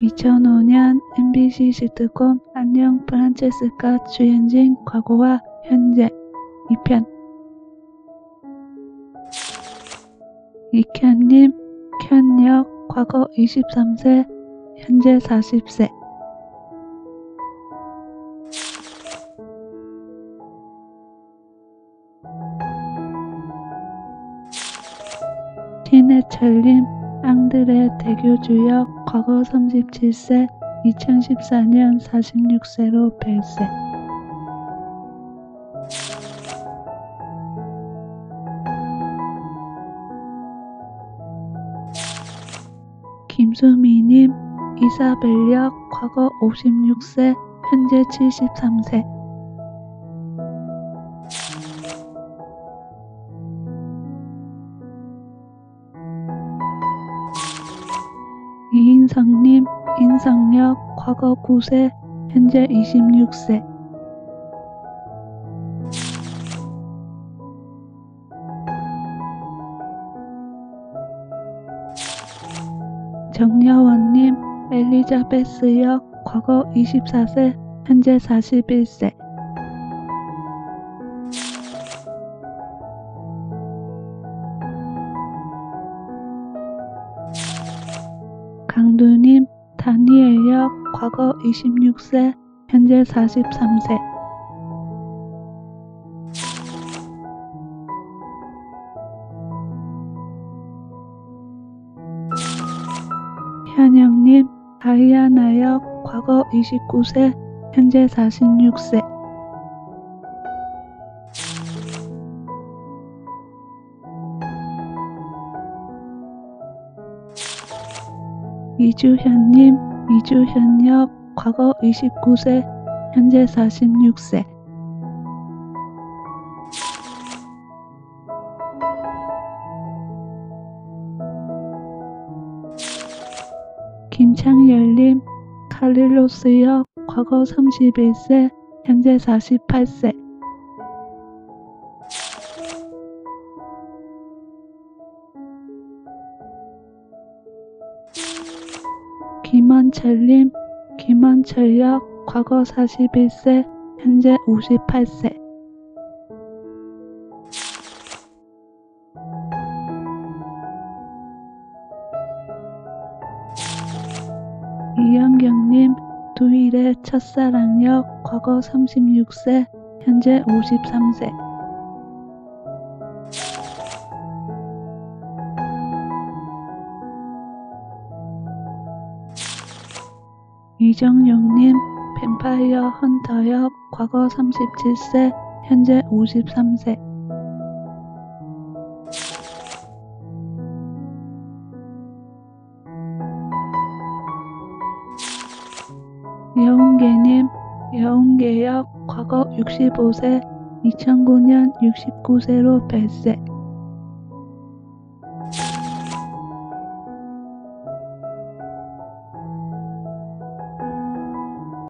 2005년 MBC 시트콤 안녕 프란체스카 주연진 과거와 현재 2편. 이현님 현역 과거 23세 현재 40세. 신해철님 앙드레 대교주역 과거 37세 2014년 46세로 별세. 김수미님 이사벨역 과거 56세 현재 73세 이인성님 인성역 과거 9세 현재 26세. 정여원님 엘리자베스 역 과거 24세 현재 41세 다니엘역 과거 26세 현재 43세. 현영님 다이아나역 과거 29세 현재 46세. 이주현님 이주 현역 과거 29세 현재 46세. 김창열님 카릴로스역 과거 31세 현재 48세 김원철님 김원철역 과거 41세 현재 58세. 이영경님 두일의 첫사랑역 과거 36세 현재 53세 이정용님 뱀파이어 헌터역 과거 37세 현재 53세. 여운계님 여운계역 과거 65세 2009년 69세로 별세